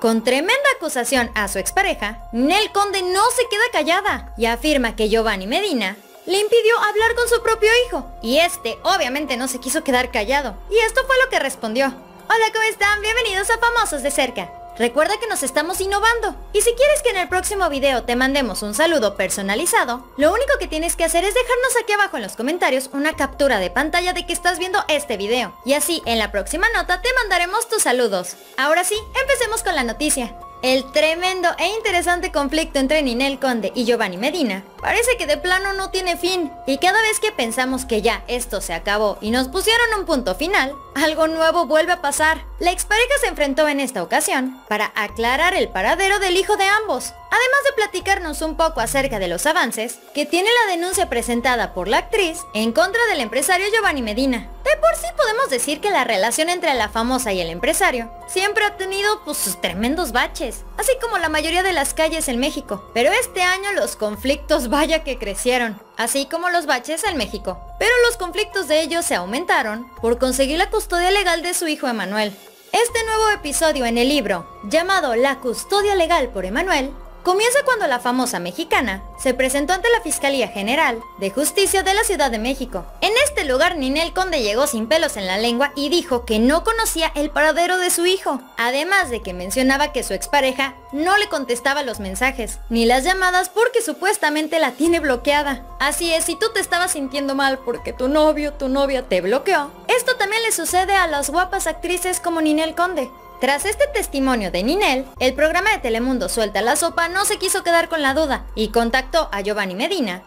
Con tremenda acusación a su expareja, Nel Conde no se queda callada y afirma que Giovanni Medina le impidió hablar con su propio hijo. Y este obviamente no se quiso quedar callado. Y esto fue lo que respondió. Hola, ¿cómo están? Bienvenidos a Famosos de Cerca. Recuerda que nos estamos innovando. Y si quieres que en el próximo video te mandemos un saludo personalizado, lo único que tienes que hacer es dejarnos aquí abajo en los comentarios una captura de pantalla de que estás viendo este video. Y así, en la próxima nota te mandaremos tus saludos. Ahora sí, empecemos con la noticia. El tremendo e interesante conflicto entre Ninel Conde y Giovanni Medina parece que de plano no tiene fin y cada vez que pensamos que ya esto se acabó y nos pusieron un punto final, algo nuevo vuelve a pasar. La expareja se enfrentó en esta ocasión para aclarar el paradero del hijo de ambos, además de platicarnos un poco acerca de los avances que tiene la denuncia presentada por la actriz en contra del empresario Giovanni Medina. De por sí podemos decir que la relación entre la famosa y el empresario siempre ha tenido pues sus tremendos baches, así como la mayoría de las calles en México. Pero este año los conflictos vaya que crecieron, así como los baches en México. Pero los conflictos de ellos se aumentaron por conseguir la custodia legal de su hijo Emanuel. Este nuevo episodio en el libro, llamado La custodia legal por Emanuel, comienza cuando la famosa mexicana se presentó ante la Fiscalía General de Justicia de la Ciudad de México. En este lugar Ninel Conde llegó sin pelos en la lengua y dijo que no conocía el paradero de su hijo, además de que mencionaba que su expareja no le contestaba los mensajes, ni las llamadas porque supuestamente la tiene bloqueada. Así es, si tú te estabas sintiendo mal porque tu novio, tu novia te bloqueó, esto también le sucede a las guapas actrices como Ninel Conde. Tras este testimonio de Ninel, el programa de Telemundo Suelta la Sopa no se quiso quedar con la duda y contactó a Giovanni Medina,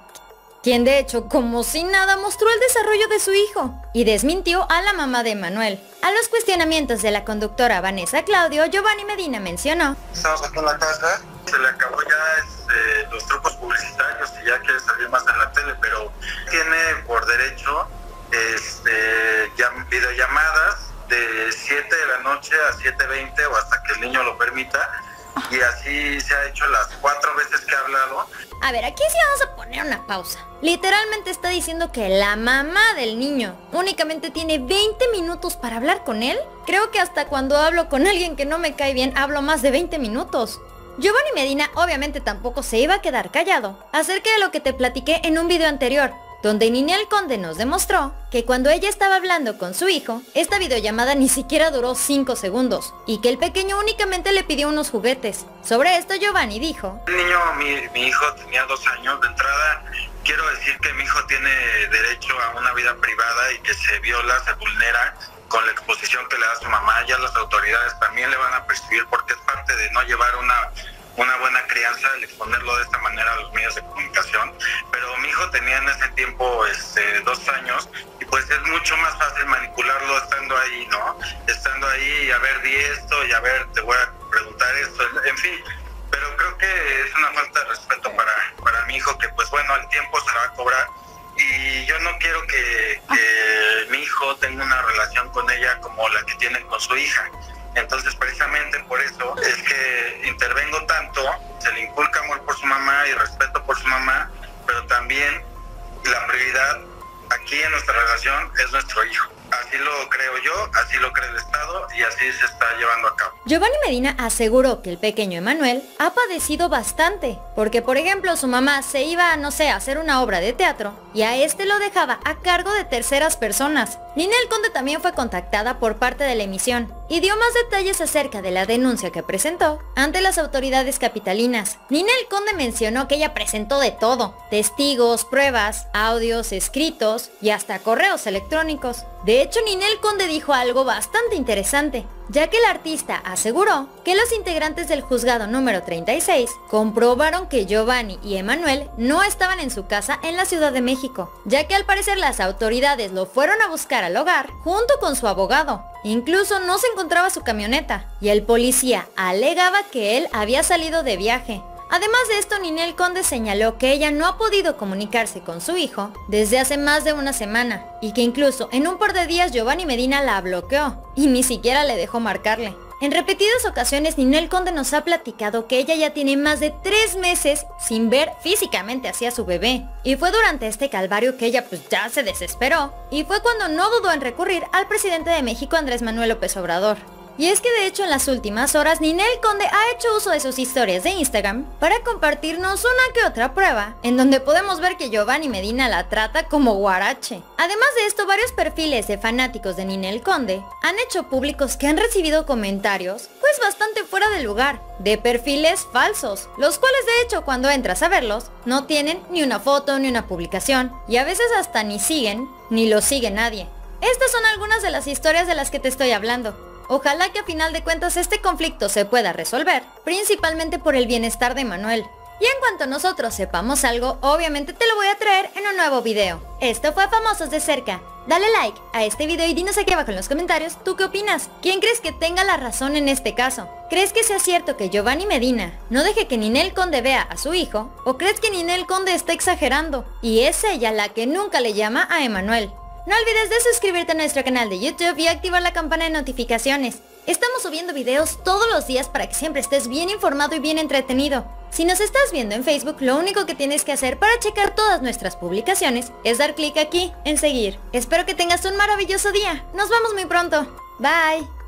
quien de hecho, como si nada, mostró el desarrollo de su hijo y desmintió a la mamá de Manuel. A los cuestionamientos de la conductora Vanessa Claudio, Giovanni Medina mencionó. Estamos aquí en la casa, se le acabó ya este, los trucos publicitarios y ya quiere salir más en la tele, pero tiene por derecho este, videollamadas de 7 de la noche a 7.20 o hasta que el niño lo permita. Y así se ha hecho las cuatro veces que ha hablado. A ver, aquí sí vamos a poner una pausa. Literalmente está diciendo que la mamá del niño únicamente tiene 20 minutos para hablar con él. Creo que hasta cuando hablo con alguien que no me cae bien, hablo más de 20 minutos. Giovanni Medina obviamente tampoco se iba a quedar callado acerca de lo que te platiqué en un video anterior, donde Ninel Conde nos demostró que cuando ella estaba hablando con su hijo, esta videollamada ni siquiera duró 5 segundos y que el pequeño únicamente le pidió unos juguetes. Sobre esto Giovanni dijo, El niño, mi, hijo tenía dos años de entrada, quiero decir que mi hijo tiene derecho a una vida privada y que se viola, se vulnera con la exposición que le da su mamá, ya las autoridades también le van a percibir porque es parte de no llevar una una buena crianza el exponerlo de esta manera a los medios de comunicación. Tenía en ese tiempo este, dos años y pues es mucho más fácil manipularlo estando ahí, ¿no? Estando ahí y a ver, di esto y a ver, te voy a preguntar esto, en fin. Pero creo que es una falta de respeto para, para mi hijo que pues bueno, al tiempo se va a cobrar y yo no quiero que mi hijo tenga una relación con ella como la que tiene con su hija entonces, es nuestro hijo. Así lo creo yo, así lo cree el Estado y así se está llevando a cabo. Giovanni Medina aseguró que el pequeño Emanuel ha padecido bastante, porque por ejemplo su mamá se iba, no sé, a hacer una obra de teatro y a este lo dejaba a cargo de terceras personas. Ninel Conde también fue contactada por parte de la emisión y dio más detalles acerca de la denuncia que presentó ante las autoridades capitalinas. Ninel Conde mencionó que ella presentó de todo, testigos, pruebas, audios, escritos y hasta correos electrónicos. De hecho, Ninel Conde dijo algo bastante interesante, ya que el artista aseguró que los integrantes del juzgado número 36 comprobaron que Giovanni y Emanuel no estaban en su casa en la Ciudad de México, ya que al parecer las autoridades lo fueron a buscar al hogar junto con su abogado. Incluso no se encontraba su camioneta y el policía alegaba que él había salido de viaje, Además de esto, Ninel Conde señaló que ella no ha podido comunicarse con su hijo desde hace más de una semana y que incluso en un par de días Giovanni Medina la bloqueó y ni siquiera le dejó marcarle. En repetidas ocasiones Ninel Conde nos ha platicado que ella ya tiene más de tres meses sin ver físicamente hacia su bebé. Y fue durante este calvario que ella pues ya se desesperó y fue cuando no dudó en recurrir al presidente de México Andrés Manuel López Obrador. Y es que de hecho en las últimas horas Ninel Conde ha hecho uso de sus historias de Instagram para compartirnos una que otra prueba en donde podemos ver que Giovanni Medina la trata como guarache. Además de esto, varios perfiles de fanáticos de Ninel Conde han hecho públicos que han recibido comentarios pues bastante fuera de lugar, de perfiles falsos, los cuales de hecho cuando entras a verlos no tienen ni una foto ni una publicación y a veces hasta ni siguen ni lo sigue nadie. Estas son algunas de las historias de las que te estoy hablando. Ojalá que a final de cuentas este conflicto se pueda resolver, principalmente por el bienestar de Manuel. Y en cuanto nosotros sepamos algo, obviamente te lo voy a traer en un nuevo video. Esto fue Famosos de Cerca. Dale like a este video y dinos aquí abajo en los comentarios, ¿tú qué opinas? ¿Quién crees que tenga la razón en este caso? ¿Crees que sea cierto que Giovanni Medina no deje que Ninel Conde vea a su hijo? ¿O crees que Ninel Conde está exagerando? Y es ella la que nunca le llama a Emanuel. No olvides de suscribirte a nuestro canal de YouTube y activar la campana de notificaciones. Estamos subiendo videos todos los días para que siempre estés bien informado y bien entretenido. Si nos estás viendo en Facebook, lo único que tienes que hacer para checar todas nuestras publicaciones es dar clic aquí en seguir. Espero que tengas un maravilloso día. Nos vemos muy pronto. Bye.